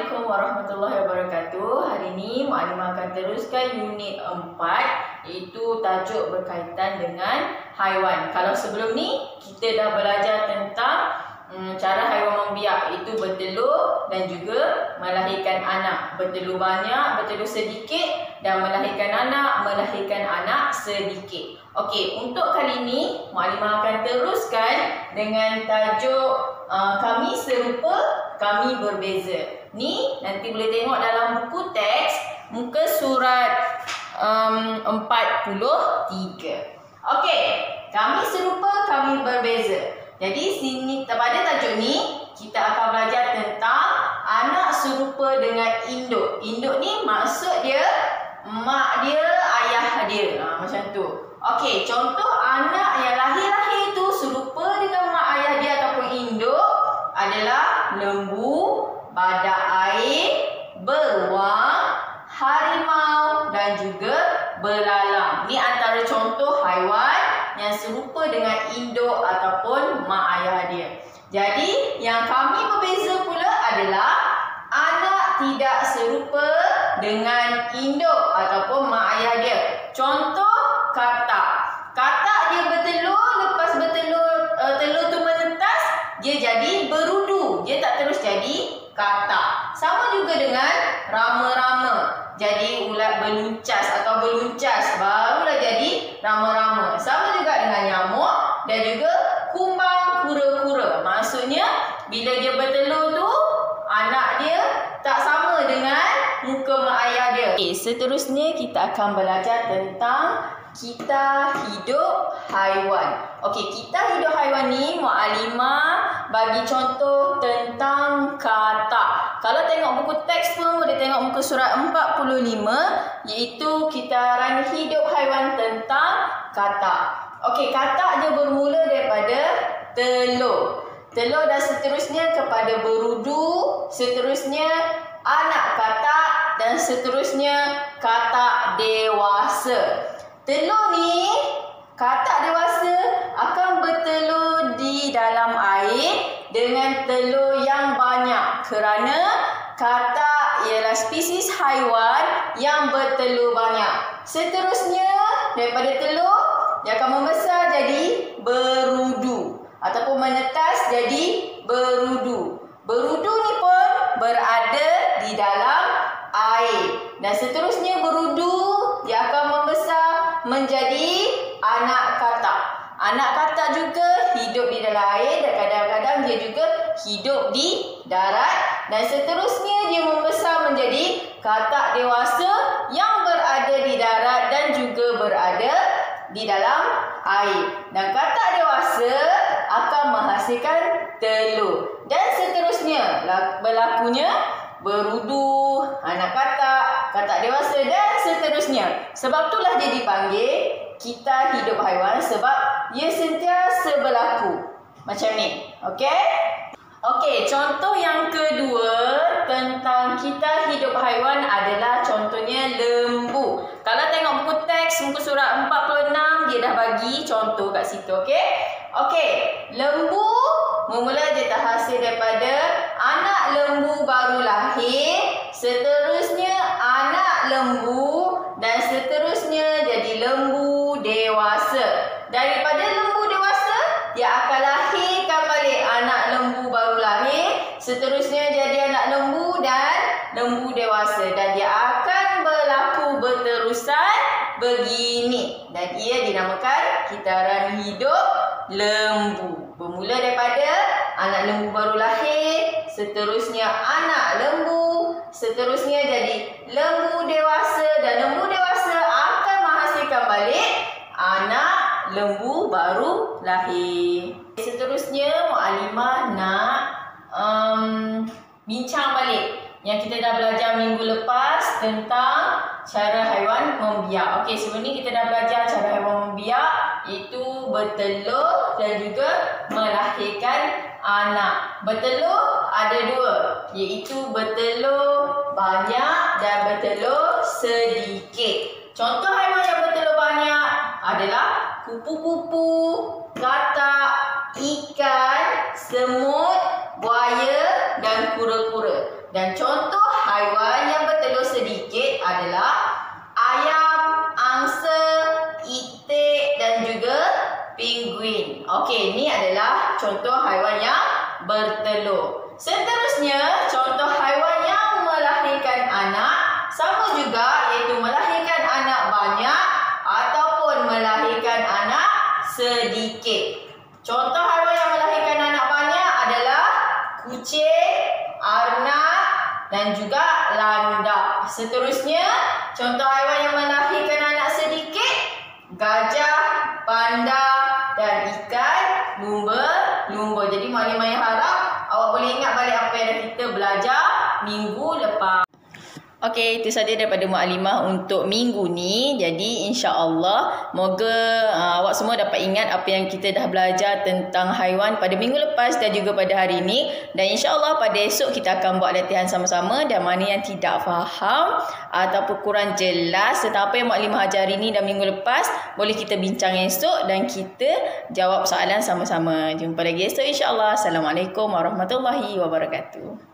Assalamualaikum warahmatullahi wabarakatuh. Hari ini Mualimah akan teruskan unit 4 iaitu tajuk berkaitan dengan haiwan. Kalau sebelum ni kita dah belajar tentang um, cara haiwan membiak iaitu bertelur dan juga melahirkan anak. Bertelur banyak, bertelur sedikit dan melahirkan anak, melahirkan anak sedikit. Okey, untuk kali ini Mualimah akan teruskan dengan tajuk uh, kami serupa, kami berbeza. Ni nanti boleh tengok dalam buku teks muka surat um, 43. Okey, kami serupa, kami berbeza. Jadi sini pada tajuk ni kita akan belajar tentang anak serupa dengan induk. Induk ni maksud dia mak dia, ayah dia. Ha, macam tu. Okey, contoh anak yang lahir-lahir tu serupa dengan mak ayah dia ataupun induk adalah lembu, badak air, beruang, harimau dan juga belalang. Ni antara contoh haiwan yang serupa dengan induk ataupun mak ayah dia. Jadi, yang kami berbeza pula adalah anak tidak serupa dengan induk ataupun mak ayah dia. Contoh katak. Katak dia bertelur, lepas bertelur uh, telur tu menetas, dia jadi berudu. Dia tak terus jadi katak. Sama juga dengan rama-rama. Ulat beluncas atau beluncas barulah jadi rama-rama. Sama juga dengan nyamuk dan juga kumbang kura-kura. Maksudnya bila dia bertelur tu anak dia tak sama dengan muka mak ayah dia. Okay, seterusnya kita akan belajar tentang kita hidup haiwan. Okey, kita hidup haiwan ni Mualimah bagi contoh tentang kata. Kalau tengok buku teks pun boleh tengok muka surat 45 iaitu kita hidup haiwan tentang kata. Okey, kata dia bermula daripada telur. Telur dan seterusnya kepada berudu, seterusnya anak kata dan seterusnya kata dewasa. Telur ni katak dewasa akan bertelur di dalam air dengan telur yang banyak kerana katak ialah spesies haiwan yang bertelur banyak. Seterusnya daripada telur dia akan membesar jadi berudu ataupun menetas jadi berudu. Berudu ni pun berada di dalam air dan seterusnya berudu dia akan membesar menjadi anak katak. Anak katak juga hidup di dalam air dan kadang-kadang dia juga hidup di darat dan seterusnya dia membesar menjadi katak dewasa yang berada di darat dan juga berada di dalam air. Dan katak dewasa akan menghasilkan telur. Dan seterusnya berlakunya berudu, anak katak, katak dewasa dan seterusnya. Sebab itulah dia dipanggil kita hidup haiwan sebab ia sentiasa berlaku. Macam ni. Okey? Okey, contoh yang kedua tentang kita hidup haiwan adalah contohnya lembu. Kalau tengok buku teks muka surat 46 dia dah bagi contoh kat situ, okey? Okey, lembu Memula dia terhasil daripada anak lembu baru lahir, seterusnya anak lembu dan seterusnya jadi lembu dewasa. Daripada lembu dewasa, dia akan lahirkan balik anak lembu baru lahir, seterusnya jadi anak lembu dan lembu dewasa dan dia akan berlaku berterusan begini dan ia dinamakan kitaran hidup lembu. Bermula daripada anak lembu baru lahir, seterusnya anak lembu, seterusnya jadi lembu dewasa dan lembu dewasa akan menghasilkan balik anak lembu baru lahir. Seterusnya Mualimah bincang balik yang kita dah belajar minggu lepas tentang cara haiwan membiak. Okey, sebelum ni kita dah belajar cara haiwan membiak iaitu bertelur dan juga melahirkan anak. Bertelur ada dua, iaitu bertelur banyak dan bertelur sedikit. Contoh haiwan yang bertelur banyak adalah kupu-kupu, katak, ikan, semut, kura-kura. Dan contoh haiwan yang bertelur sedikit adalah ayam, angsa, itik dan juga penguin. Okey, ini adalah contoh haiwan yang bertelur. Seterusnya, contoh haiwan yang melahirkan anak sama juga iaitu melahirkan anak banyak ataupun melahirkan anak sedikit. Contoh haiwan yang melahirkan anak banyak adalah kucing, dan juga landak. Seterusnya, contoh haiwan yang melahirkan anak sedikit, gajah, panda dan ikan lumba-lumba. Jadi Malimah harap awak boleh ingat balik apa yang kita belajar minggu lepas. Okey, itu saja daripada Mu'alimah untuk minggu ni. Jadi, insya-Allah moga uh, awak semua dapat ingat apa yang kita dah belajar tentang haiwan pada minggu lepas dan juga pada hari ini. Dan insya-Allah pada esok kita akan buat latihan sama-sama dan mana yang tidak faham ataupun kurang jelas tentang apa yang Mu'alimah ajar hari ini dan minggu lepas, boleh kita bincang esok dan kita jawab soalan sama-sama. Jumpa lagi esok insya-Allah. Assalamualaikum warahmatullahi wabarakatuh.